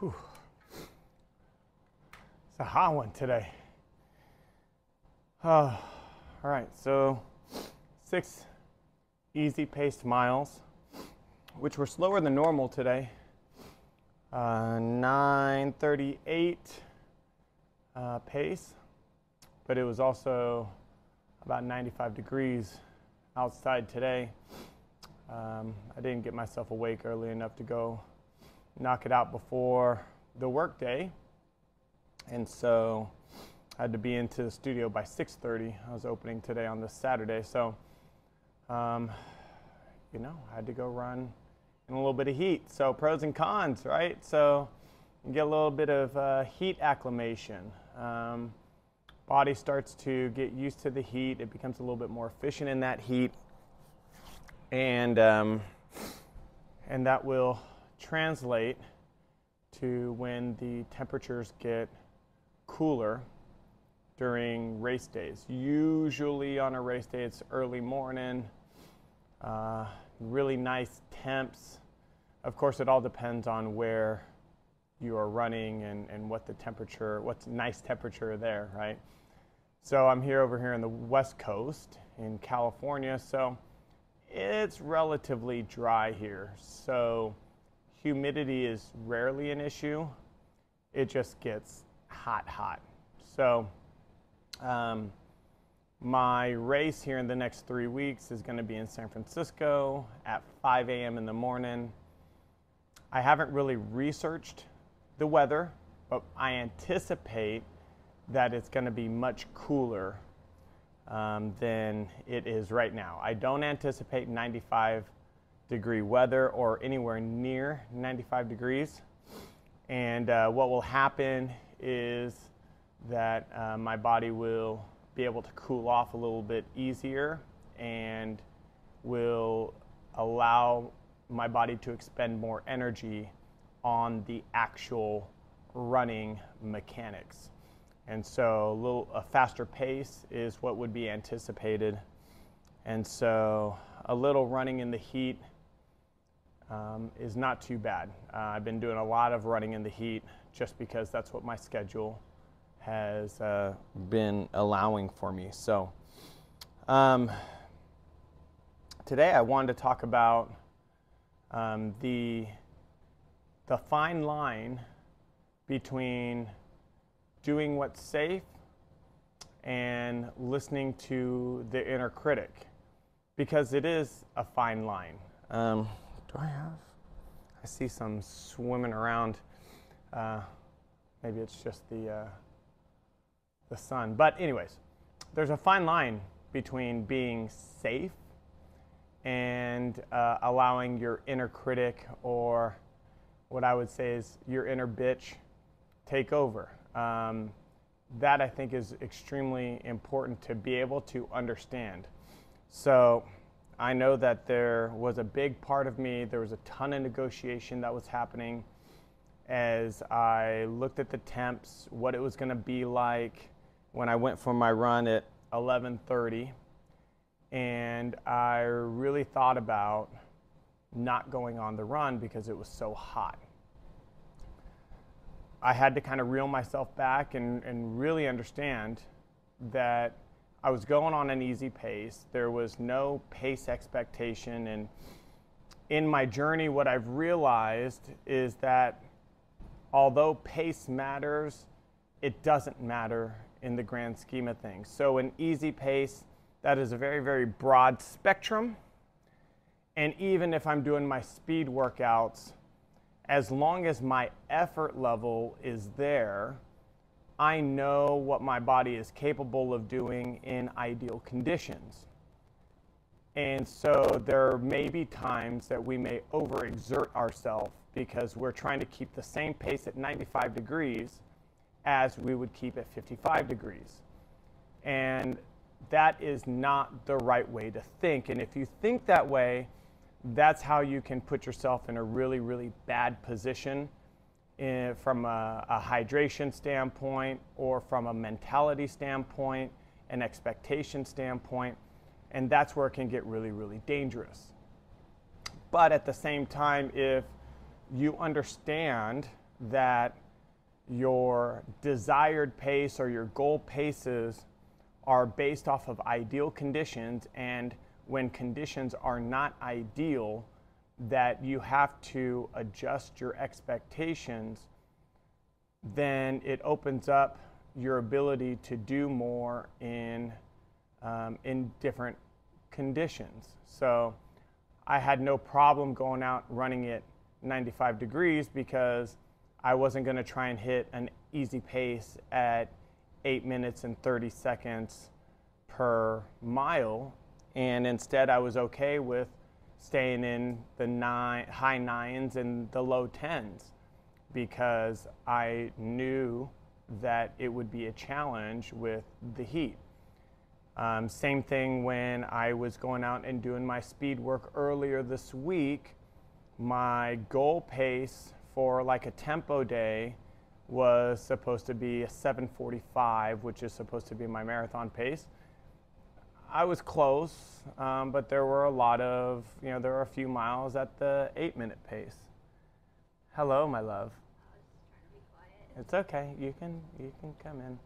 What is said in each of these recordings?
Whew. It's a hot one today. Uh, all right, so six easy paced miles, which were slower than normal today. Uh, 938 uh, pace, but it was also about 95 degrees outside today. Um, I didn't get myself awake early enough to go knock it out before the workday, and so I had to be into the studio by 6:30. I was opening today on this Saturday, so um, you know I had to go run in a little bit of heat. So pros and cons, right? So you get a little bit of uh, heat acclimation. Um, body starts to get used to the heat. It becomes a little bit more efficient in that heat, and um, and that will translate to when the temperatures get cooler during race days. Usually on a race day, it's early morning, uh, really nice temps. Of course, it all depends on where you are running and, and what the temperature, what's nice temperature there, right? So I'm here over here in the West Coast in California, so it's relatively dry here. So humidity is rarely an issue. It just gets hot, hot. So um, my race here in the next three weeks is going to be in San Francisco at 5 a.m. in the morning. I haven't really researched the weather, but I anticipate that it's going to be much cooler um, than it is right now. I don't anticipate 95 degree weather or anywhere near 95 degrees. And uh, what will happen is that uh, my body will be able to cool off a little bit easier and will allow my body to expend more energy on the actual running mechanics. And so a little a faster pace is what would be anticipated. And so a little running in the heat um, is not too bad. Uh, I've been doing a lot of running in the heat just because that's what my schedule has uh, been allowing for me. So um, today I wanted to talk about um, the the fine line between doing what's safe and listening to the inner critic because it is a fine line. Um, do I have? I see some swimming around. Uh, maybe it's just the uh, the sun. But anyways, there's a fine line between being safe and uh, allowing your inner critic or what I would say is your inner bitch take over. Um, that I think is extremely important to be able to understand. So I know that there was a big part of me, there was a ton of negotiation that was happening as I looked at the temps, what it was going to be like when I went for my run at 11:30 and I really thought about not going on the run because it was so hot. I had to kind of reel myself back and, and really understand that I was going on an easy pace. There was no pace expectation. And in my journey, what I've realized is that although pace matters, it doesn't matter in the grand scheme of things. So, an easy pace, that is a very, very broad spectrum. And even if I'm doing my speed workouts, as long as my effort level is there, I know what my body is capable of doing in ideal conditions. And so there may be times that we may overexert ourselves because we're trying to keep the same pace at 95 degrees as we would keep at 55 degrees. And that is not the right way to think. And if you think that way, that's how you can put yourself in a really, really bad position in, from a, a hydration standpoint or from a mentality standpoint, an expectation standpoint, and that's where it can get really, really dangerous. But at the same time, if you understand that your desired pace or your goal paces are based off of ideal conditions and when conditions are not ideal that you have to adjust your expectations then it opens up your ability to do more in um, in different conditions so i had no problem going out running it 95 degrees because I wasn't going to try and hit an easy pace at 8 minutes and 30 seconds per mile. And instead, I was okay with staying in the nine, high nines and the low tens because I knew that it would be a challenge with the heat. Um, same thing when I was going out and doing my speed work earlier this week my goal pace for like a tempo day was supposed to be a 745, which is supposed to be my marathon pace. I was close, um, but there were a lot of, you know, there were a few miles at the eight minute pace. Hello, my love. It's okay. You can you can come in.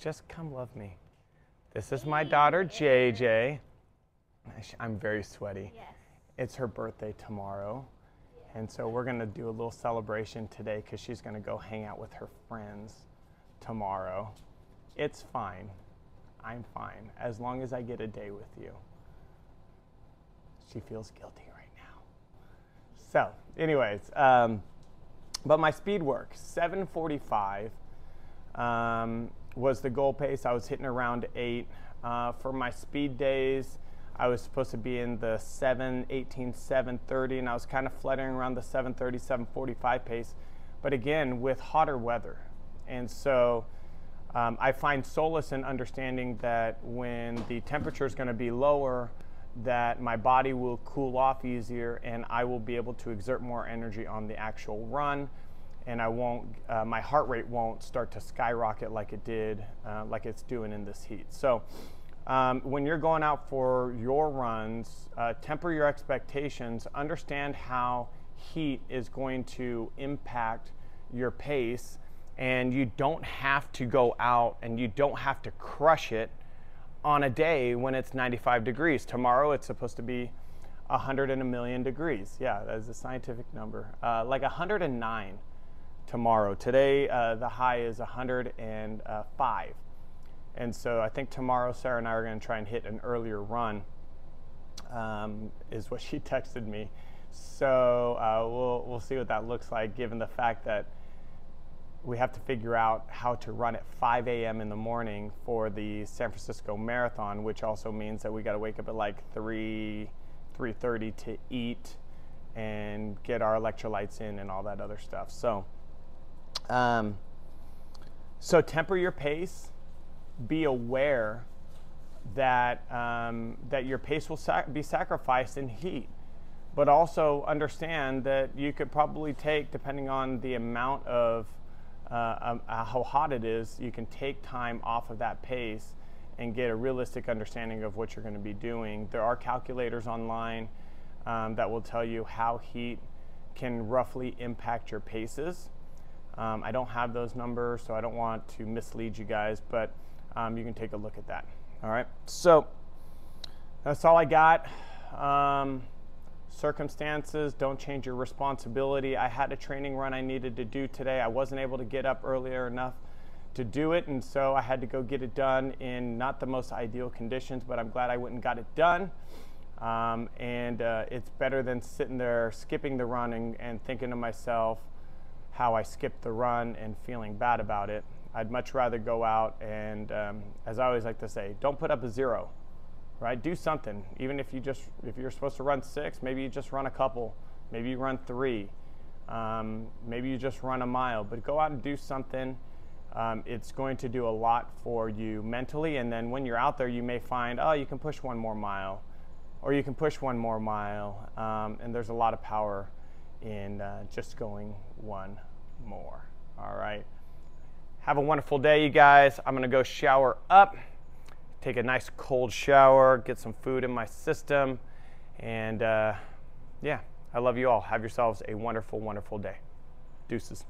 Just come love me. This is my daughter JJ. I'm very sweaty. Yes. It's her birthday tomorrow. And so we're going to do a little celebration today because she's going to go hang out with her friends tomorrow. It's fine. I'm fine as long as I get a day with you. She feels guilty right now. So, anyways, um, but my speed work 745 um, was the goal pace. I was hitting around eight. Uh, for my speed days, I was supposed to be in the 718, 730, and I was kind of fluttering around the 730, 745 pace, but again, with hotter weather. And so um, I find solace in understanding that when the temperature is going to be lower, that my body will cool off easier and I will be able to exert more energy on the actual run and I won't, uh, my heart rate won't start to skyrocket like it did, uh, like it's doing in this heat. So um, when you're going out for your runs, uh, temper your expectations, understand how heat is going to impact your pace, and you don't have to go out and you don't have to crush it on a day when it's 95 degrees. Tomorrow it's supposed to be 100 and a million degrees. Yeah, that is a scientific number. Uh, like 109 tomorrow. Today uh, the high is 105. And so I think tomorrow Sarah and I are going to try and hit an earlier run, um, is what she texted me. So uh, we'll, we'll see what that looks like given the fact that we have to figure out how to run at 5 a.m. in the morning for the San Francisco Marathon, which also means that we got to wake up at like 3, 3.30 to eat and get our electrolytes in and all that other stuff. So, um, so temper your pace be aware that, um, that your pace will sac- be sacrificed in heat. But also understand that you could probably take, depending on the amount of um, how hot it is, you can take time off of that pace and get a realistic understanding of what you're going to be doing. There are calculators online um, that will tell you how heat can roughly impact your paces. Um, I don't have those numbers, so I don't want to mislead you guys, but um, you can take a look at that. All right, so that's all I got. Um, circumstances don't change your responsibility. I had a training run I needed to do today. I wasn't able to get up earlier enough to do it, and so I had to go get it done in not the most ideal conditions, but I'm glad I went and got it done. Um, and uh, it's better than sitting there skipping the run and, and thinking to myself how I skipped the run and feeling bad about it. I'd much rather go out and, um, as I always like to say, don't put up a zero, right? Do something. Even if you just, if you're supposed to run six, maybe you just run a couple, maybe you run three, um, maybe you just run a mile, but go out and do something. Um, it's going to do a lot for you mentally, and then when you're out there, you may find, oh, you can push one more mile, or you can push one more mile, um, and there's a lot of power in uh, just going one more. All right. Have a wonderful day, you guys. I'm going to go shower up, take a nice cold shower, get some food in my system, and uh, yeah, I love you all. Have yourselves a wonderful, wonderful day. Deuces.